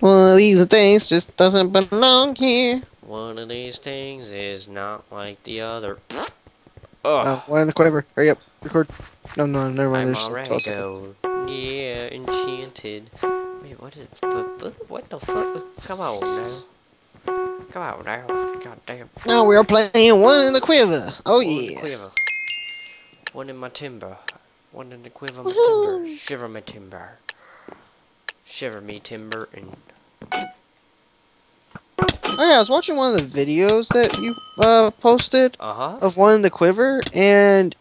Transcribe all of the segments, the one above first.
One of these things just doesn't belong here. One of these things is not like the other. Uh, Ugh. Oh, one in the quiver. Hurry up. Record. No, no, never mind. I'm There's already go. Yeah, enchanted. Wait, what is the, the what the fuck? Come on now. Come on now. God damn. Now we are playing one in the quiver. Oh One in the yeah. quiver. One in my timber. One in the quiver my timber. Shiver my timber. Shiver me timber and Oh yeah, I was watching one of the videos that you uh posted uh huh. of one in the quiver, and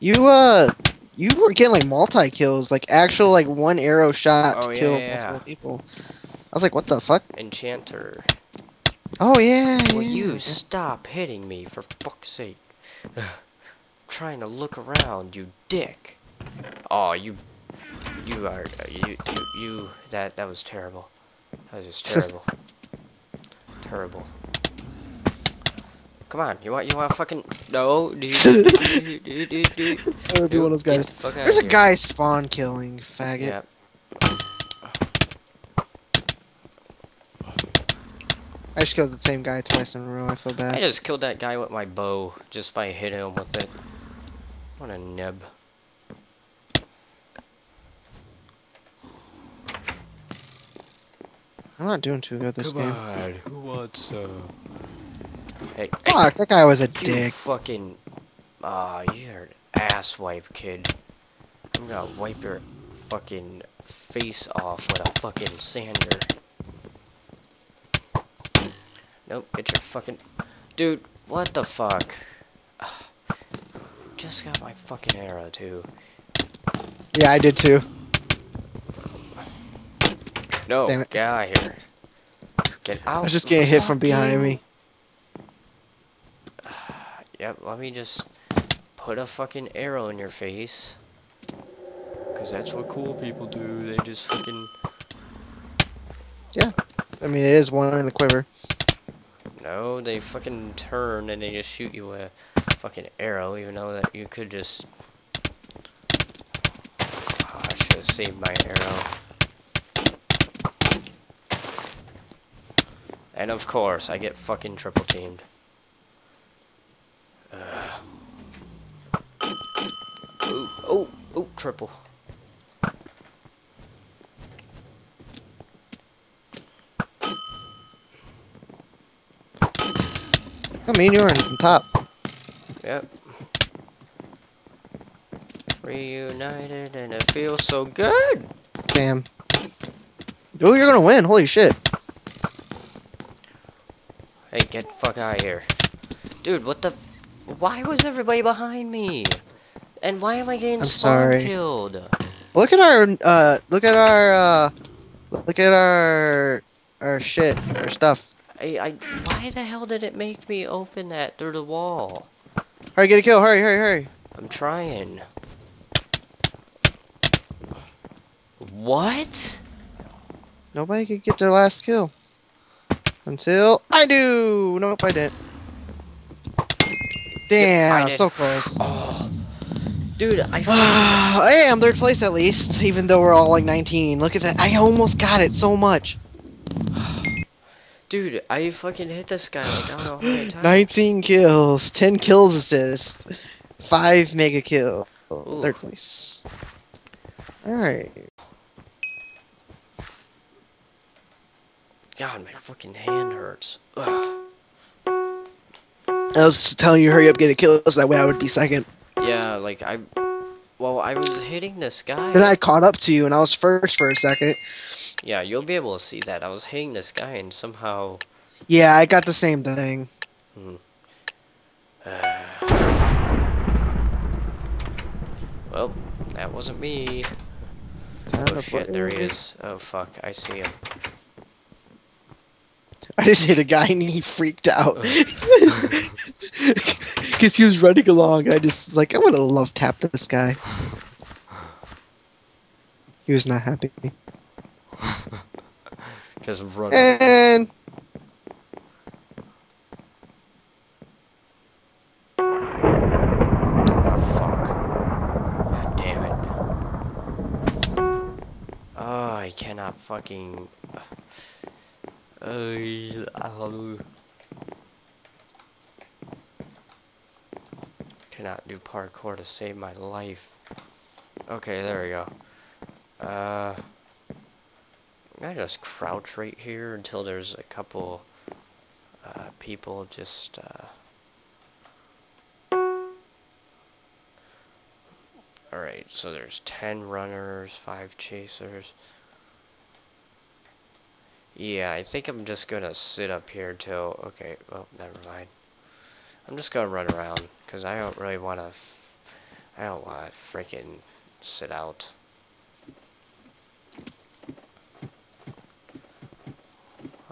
you uh you were getting like multi kills, like actual like one arrow shot Oh, to yeah, kill yeah, multiple people. I was like, what the fuck? Enchanter. Oh yeah. Will yeah. you stop hitting me for fuck's sake? trying to look around, you dick. Oh, you, you are, uh, you, you, you. That that was terrible. That was just terrible. terrible. Come on, you want you want fucking no, dude. dude, dude, dude, dude. I would be one of those guys. the There's a here. guy spawn killing, faggot. Yep. I just killed the same guy twice in a row. I feel bad. I just killed that guy with my bow just by hitting him with it. What a nib. I'm not doing too good this game. on, who wants some? Hey, hey, Fuck, that guy was a you dick. fucking, ah, you're an ass wipe, kid. I'm gonna wipe your fucking face off with a fucking sander. Nope, get your fucking, dude. What the fuck? Just got my fucking arrow too. Yeah, I did too. No, Damn it. get out of here. Get out. I was just getting hit from behind me. Yep, let me just put a fucking arrow in your face. Cause that's what cool people do. They just fucking Yeah. I mean, it is one in the quiver. no, they fucking turn and they just shoot you with a fucking arrow, even though that you could just. Oh, I should have saved my arrow. And of course, I get fucking triple teamed. Ugh. Ooh, oh, oh, triple. I mean, you're on top. Yep. Reunited and it feels so good. Damn. Oh, you're gonna win. Holy shit. Hey, get the fuck out of here. Dude, what the f- Why was everybody behind me? And why am I getting I'm spawn sorry. killed? Look at our, uh, look at our, uh, look at our, our shit, our stuff. I, I, why the hell did it make me open that through the wall? Hurry, get a kill. Hurry, hurry, hurry. I'm trying. What? Nobody could get their last kill. Until I do. Nope, I didn't. Damn, did. so close. Oh. Dude, I I am third place at least, even though we're all like 19. Look at that. I almost got it so much. Dude, I fucking hit this guy like I don't know how many times. 19 kills, 10 kills assist, 5 mega kill. Ooh. Third place. Alright. God, my fucking hand hurts. Ugh. I was telling you hurry up, get a kill, so that way I would be second. Yeah, like I. Well, I was hitting this guy. Then I caught up to you, and I was first for a second. Yeah, you'll be able to see that. I was hitting this guy and somehow. Yeah, I got the same thing. Hmm. Well, that wasn't me. Oh shit, there he is. Oh fuck, I see him. I just hit a guy and he freaked out. Oh. Because he was running along, and I just was like, I would have love tapped this guy. He was not happy. Just run. And Oh fuck. God damn it. Oh, I cannot fucking. Uh, cannot do parkour to save my life. Okay, there we go. Uh, I just crouch right here until there's a couple uh, people just. Uh, Alright, so there's 10 runners, 5 chasers. Yeah, I think I'm just gonna sit up here till... Okay, well, never mind. I'm just gonna run around, because I don't really want to... I don't want to freaking sit out.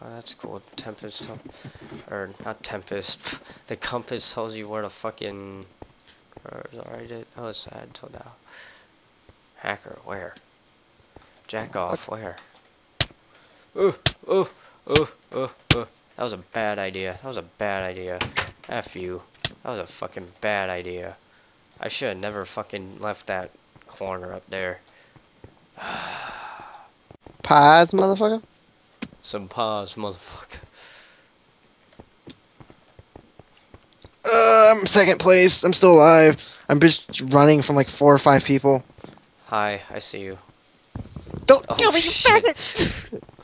Oh, that's cool. Tempest, or not Tempest. the compass tells you where to fucking Alright, it. Oh, it's sad till now. Hacker, where? Jack off, where? Ooh, ooh, oh, oh, oh. That was a bad idea. That was a bad idea. F you. That was a fucking bad idea. I should have never fucking left that corner up there. Pause, motherfucker. Some pause, motherfucker. Uh, I'm second place. I'm still alive. I'm just running from like four or five people. Hi, I see you. Don't Oh, kill me, you shit. faggot!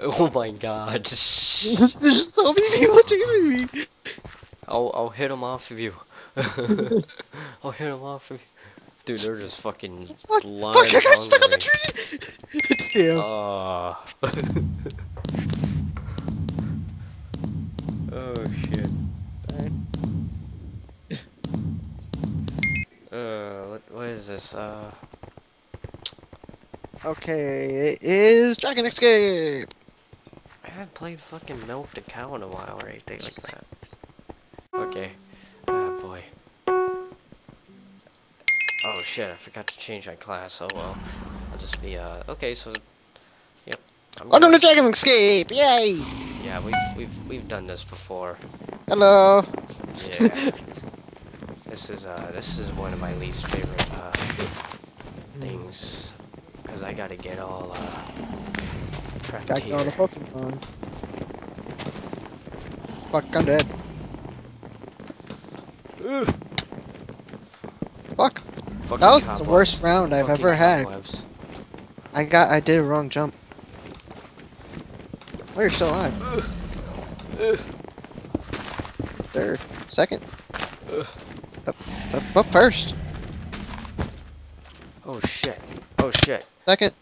Oh my god. There's just so many people chasing me. I'll I'll hit him off of you. I'll hit him off of you. Dude, they're just fucking Fuck, blind fuck, I got stuck on the tree! Damn. Ah. oh shit. Uh, what, what is this? Uh, Okay, it is Dragon Escape! I played fucking Milk the Cow in a while or anything like that. Okay. Ah, boy. Oh shit, I forgot to change my class. Oh well. I'll just be, uh, okay, so, yep. I'm Welcome gonna- to Dragon Escape! Yay! Yeah, we've, we've, we've done this before. Hello! Yeah. this is, uh, this is one of my least favorite, uh, things. Cause I gotta get all, uh, prepped Got here. all the Pokemon. Fuck, I'm dead. Ugh. Fuck. Fucking That was the worst round I've Fucking ever had. cobwebs. I got, I did a wrong jump. Oh, you're still alive. Third. Second. Up, up, up first. Oh shit. Oh shit. Second.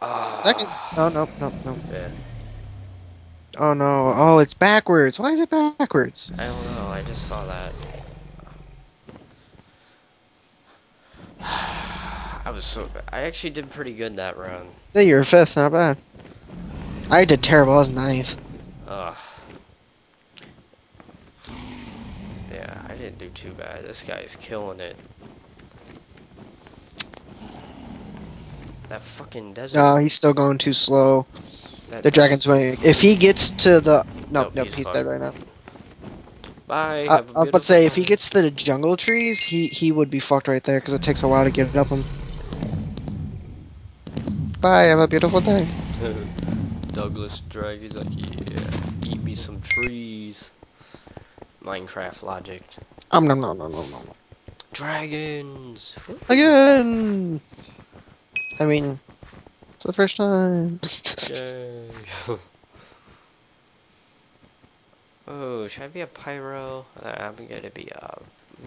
Ah. Second. Oh, no, no, no. Yeah. Oh, no. Oh, it's backwards. Why is it backwards? I don't know. I just saw that. I was so. I actually did pretty good that round. Yeah, you're fifth. Not bad. I did terrible. I was ninth. Ugh. Yeah, I didn't do too bad. This guy's killing it. That fucking desert. No, he's still going too slow. That The dragon's wing. If he gets to the nope, Nope, nope, he's he's, dead right now. Bye. I, I was about to say if he gets to the jungle trees, he he would be fucked right there because it takes a while to get up him. Bye. Have a beautiful day. time. Douglas Dragon's like, yeah, eat me some trees. Minecraft logic. Um, no, no, no, no, no. Dragons. Again. I mean, it's the first time. Yay. oh, should I be a pyro? Uh, I'm gonna be a.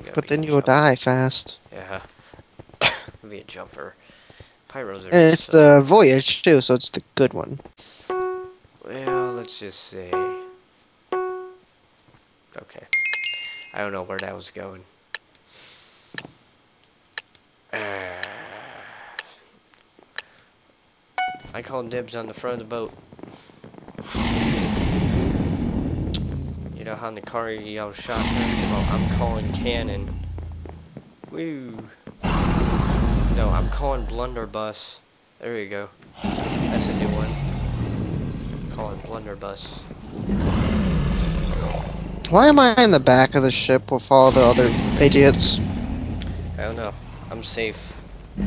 Gonna But be then you will jumper. die fast. Yeah. be a jumper. Pyros are. And it's just, the voyage too, so it's the good one. uh, Well, let's just say. Okay. I don't know where that was going. Uh, I called dibs on the front of the boat. You know how in the car you yell shotgun? Well, I'm calling cannon. Woo. No, I'm calling blunderbuss. There you go. That's a new one. Calling blunderbuss. Why am I in the back of the ship with all the other idiots? I don't know. I'm safe. We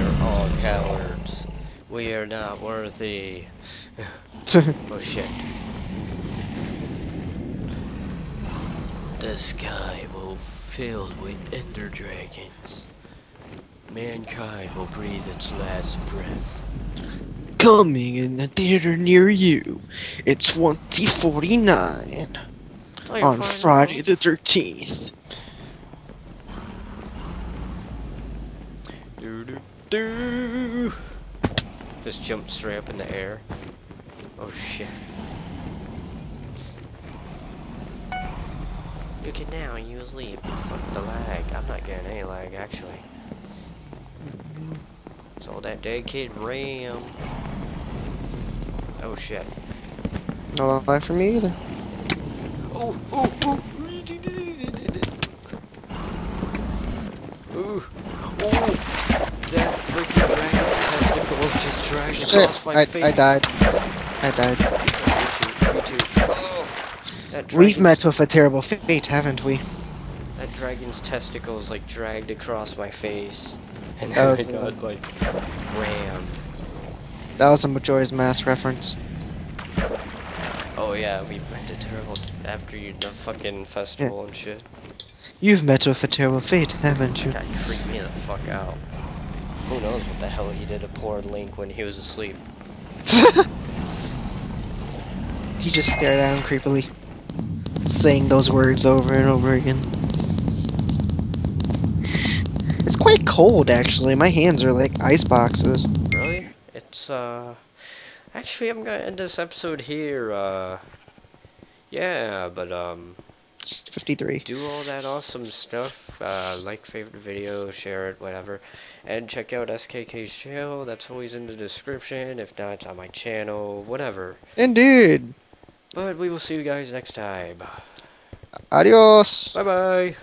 are all cowards. We are not worthy. Oh shit. The sky will fill with ender dragons. Mankind will breathe its last breath. Coming in the theater near you. It's 2049 Oh, on Friday the 13th. Do, do, do. Just jump straight up in the air. Oh shit. You can now use leap. Fuck the lag. I'm not getting any lag actually. It's all that dead kid RAM. Oh shit. No lie for me either. Oh, oh, oh. Ooh. Oh, that freaking dragon's testicles just dragged across my I, face. I died. I died. Me too, me too. Oh, We've met with a terrible fate, haven't we? That dragon's testicles like dragged across my face. And That then I was, got like rammed. That was a Majora's Mask reference. Oh yeah, we met a terrible after you the fucking festival and shit. You've met with a terrible fate, haven't you? That guy creeped me the fuck out. Who knows what the hell he did to poor Link when he was asleep. he just stared at him creepily, saying those words over and over again. It's quite cold, actually. My hands are like ice boxes. Really? It's uh actually I'm gonna end this episode here, uh yeah, but um 53. do all that awesome stuff. Uh, like, favorite video, share it, whatever. And check out SKK's channel. That's always in the description. If not, it's on my channel, whatever. Indeed. But we will see you guys next time. Adios. Bye bye.